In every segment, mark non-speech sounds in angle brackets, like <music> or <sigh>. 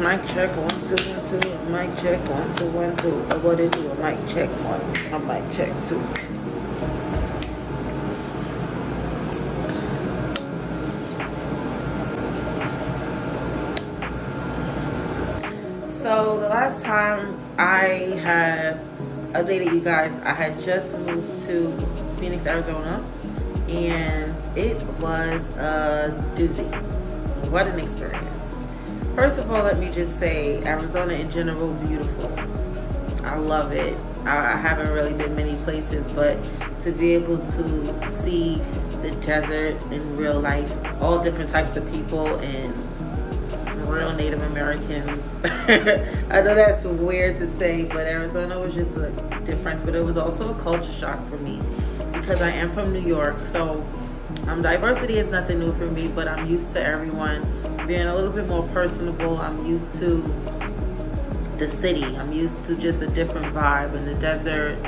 Mic check one two one two. Mic check one two one two. Uh, What it do? A mic check one. A mic check two. So the last time I have updated you guys, I had just moved to Phoenix, Arizona, and it was a doozy. What an experience. First of all, let me just say Arizona in general, beautiful. I love it. I, I haven't really been many places, but to be able to see the desert in real life, all different types of people, and real Native Americans. <laughs> I know that's weird to say, but Arizona was just a difference, but it was also a culture shock for me because I am from New York. So um, diversity is nothing new for me, but I'm used to everyone being a little bit more personable. I'm used to the city. I'm used to just a different vibe in the desert.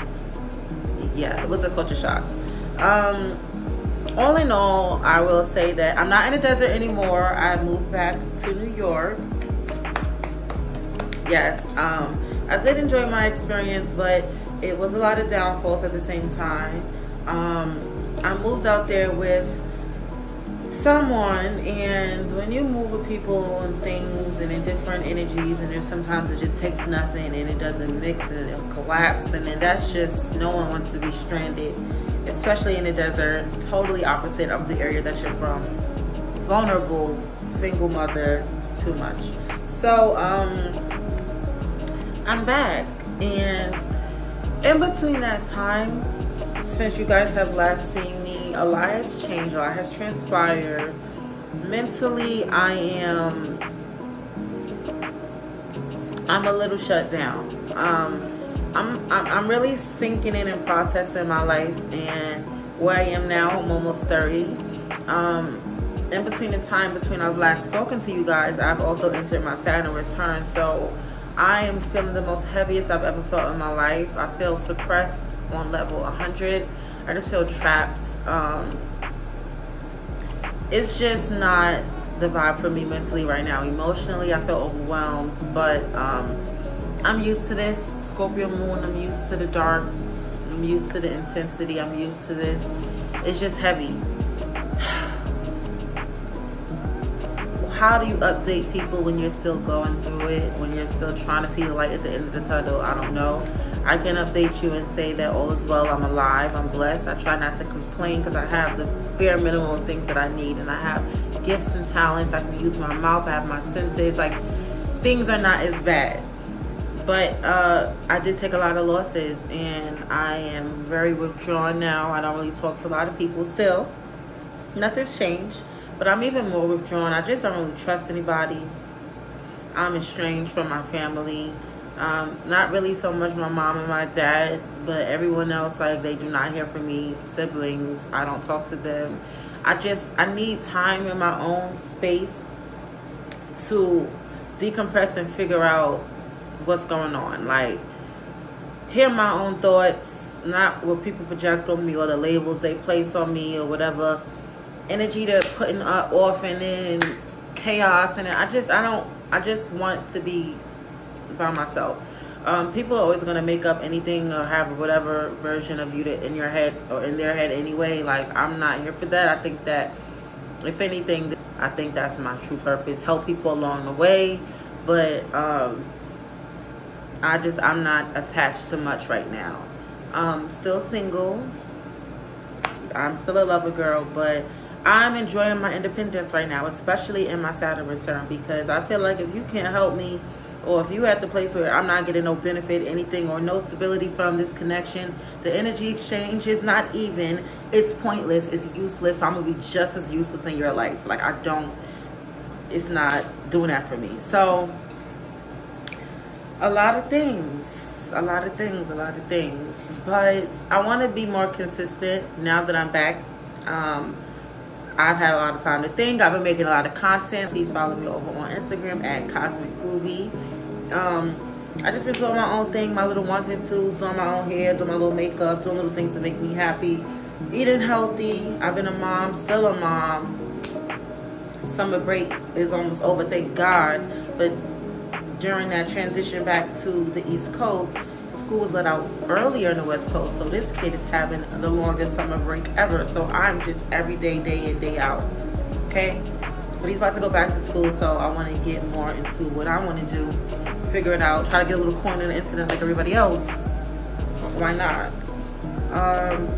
Yeah, it was a culture shock. Um, all in all, I will say that I'm not in the desert anymore. I moved back to New York. Yes, um, I did enjoy my experience, but it was a lot of downfalls at the same time. Um, I moved out there with someone, and when you move with people and things and in different energies, and there's sometimes it just takes nothing and it doesn't mix and it'll collapse, and then that's just no one wants to be stranded especially in the desert, totally opposite of the area that you're from. Vulnerable, single mother, too much. So, um, I'm back. And in between that time, since you guys have last seen me, a lot has changed, a lot has transpired. Mentally, I am, I'm a little shut down. Um, I'm, I'm, I'm really sinking in and processing my life and where I am now. I'm almost 30. Um, in between the time between I've last spoken to you guys, I've also entered my Saturn return. So I am feeling the most heaviest I've ever felt in my life. I feel suppressed on level 100. I just feel trapped. Um, it's just not the vibe for me mentally right now. Emotionally, I feel overwhelmed, but um, I'm used to this Scorpio moon. I'm used to the dark. I'm used to the intensity. I'm used to this. It's just heavy. How do you update people when you're still going through it? When you're still trying to see the light at the end of the tunnel? I don't know. I can update you and say that all is well. I'm alive. I'm blessed. I try not to complain because I have the bare minimum of things that I need, and I have gifts and talents. I can use my mouth. I have my senses. Like things are not as bad but uh, I did take a lot of losses and I am very withdrawn now. I don't really talk to a lot of people still. Nothing's changed, but I'm even more withdrawn. I just don't really trust anybody. I'm estranged from my family. Um, not really so much my mom and my dad, but everyone else, like they do not hear from me. Siblings, I don't talk to them. I just, I need time in my own space to decompress and figure out what's going on. Like, hear my own thoughts, not what people project on me or the labels they place on me or whatever energy they're putting off and then chaos and I just I don't I just want to be by myself. Um, people are always gonna make up anything or have whatever version of you that in your head or in their head anyway. Like I'm not here for that. I think that if anything, I think that's my true purpose. Help people along the way, but um, I just, I'm not attached to much right now. Um, still single. I'm still a lover girl, but I'm enjoying my independence right now, especially in my Saturn return, because I feel like if you can't help me, or if you at the place where I'm not getting no benefit, anything, or no stability from this connection, the energy exchange is not even. It's pointless. It's useless. So I'm gonna be just as useless in your life. Like I don't. It's not doing that for me. So a lot of things a lot of things a lot of things but i want to be more consistent now that i'm back um, i've had a lot of time to think. I've been making a lot of content. Please follow me over on instagram at cosmic groovy um, i just been doing my own thing my little ones and twos doing my own hair doing my little makeup doing little things to make me happy eating healthy. I've been a mom still a mom. Summer break is almost over thank god. But during that transition back to the East Coast, school was let out earlier in the West Coast. So this kid is having the longest summer break ever. So I'm just every day, day in, day out. Okay? But he's about to go back to school, so I want to get more into what I want to do. Figure it out. Try to get a little corner in the incident like everybody else. Why not? Um,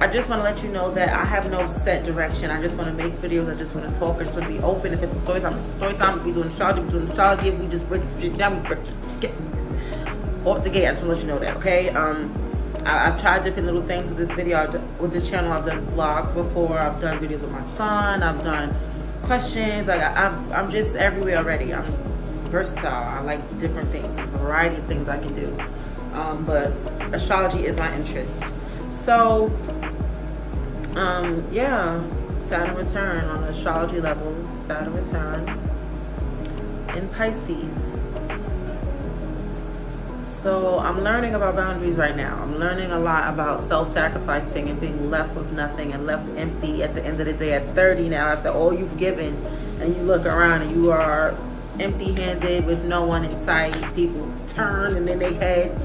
I just want to let you know that I have no set direction. I just want to make videos. I just want to talk. I just want to be open. If it's a story time, it's a story time. If we doing astrology, we doing astrology. If we just break this shit down, we break get off the gate. I just want to let you know that, okay? Um, I, have tried different little things with this video. Done, with this channel, I've done vlogs before. I've done videos with my son. I've done questions. Like I, I've, I'm just everywhere already. I'm versatile. I like different things, a variety of things I can do. Um, but astrology is my interest. So um, yeah, Saturn return on the astrology level, Saturn return in Pisces. So I'm learning about boundaries right now. I'm learning a lot about self-sacrificing and being left with nothing and left empty at the end of the day at 30 now after all you've given and you look around and you are empty-handed with no one in sight. People turn and then they head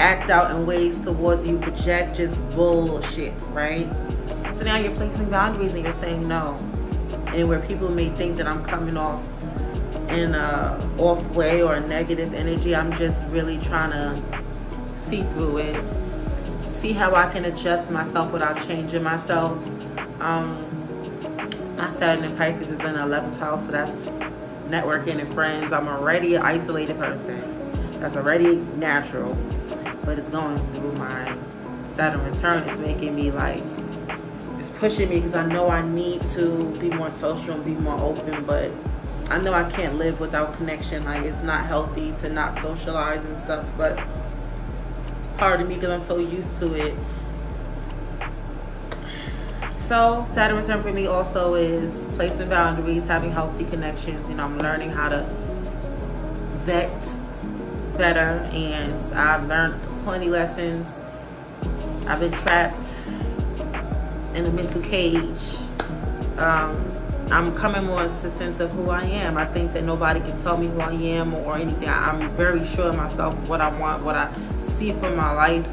act out in ways towards you, project just bullshit, right? So now you're placing boundaries and you're saying no. And where people may think that I'm coming off in a off way or a negative energy, I'm just really trying to see through it. See how I can adjust myself without changing myself. Um, my Saturn in Pisces is in the 11th house, so that's networking and friends. I'm already an isolated person. That's already natural, but it's going through my Saturn return. It's making me like it's pushing me because I know I need to be more social and be more open, but I know I can't live without connection. Like it's not healthy to not socialize and stuff, but part of me because I'm so used to it. So Saturn return for me also is placing boundaries, having healthy connections. You know, I'm learning how to vet better and I've learned plenty lessons. I've been trapped in a mental cage. Um, I'm coming more into the sense of who I am. I think that nobody can tell me who I am or anything. I'm very sure of myself, what I want, what I see for my life.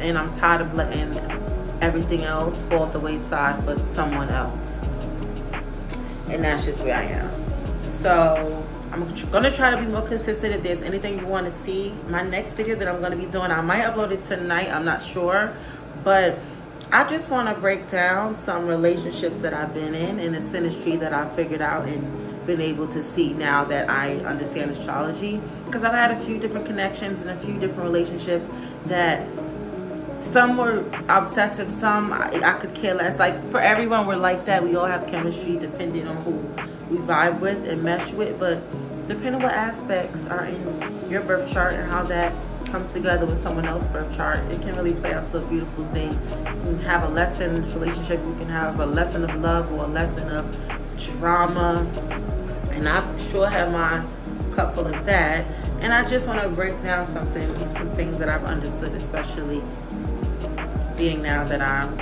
And I'm tired of letting everything else fall at the wayside for someone else. And that's just where I am. So I'm gonna try to be more consistent. If there's anything you wanna see, my next video that I'm gonna be doing, I might upload it tonight, I'm not sure. But I just want to break down some relationships that I've been in and the synastry that I figured out and been able to see now that I understand astrology. Because I've had a few different connections and a few different relationships that some were obsessive, some I, I could care less. Like for everyone, we're like that. We all have chemistry depending on who we vibe with and mesh with. But depending on what aspects are in your birth chart and how that comes together with someone else's birth chart, it can really play out to a beautiful thing. You can have a lesson in relationship, you can have a lesson of love or a lesson of drama. And I sure have my cup full of that. And I just want to break down something, some things that I've understood, especially being now that I'm,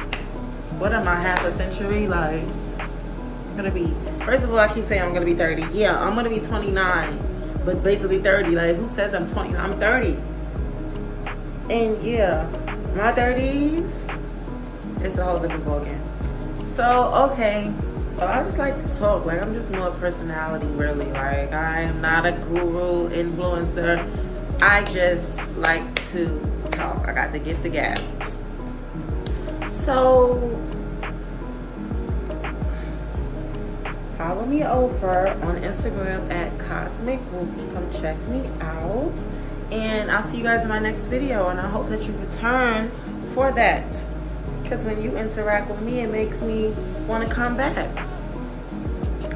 what am I, half a century? Like, I'm gonna be, first of all, I keep saying I'm gonna be 30. Yeah, I'm gonna be 29, but basically 30. Like, who says I'm 20? I'm 30 and yeah, my 30s, it's a whole different ballgame. So, okay. I just like to talk. Like, I'm just more personality, really. Like, I am not a guru, influencer. I just like to talk. I got to get the gap. So, follow me over on Instagram at Cosmic Groovy. Come check me out and I'll see you guys in my next video and I hope that you return for that. Because when you interact with me it makes me want to come back.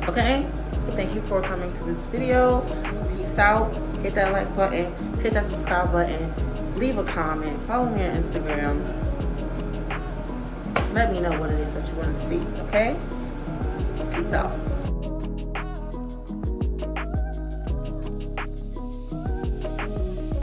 Okay? Thank you for coming to this video. Peace out. Hit that like button. Hit that subscribe button. Leave a comment. Follow me on Instagram. Let me know what it is that you want to see okay? Peace out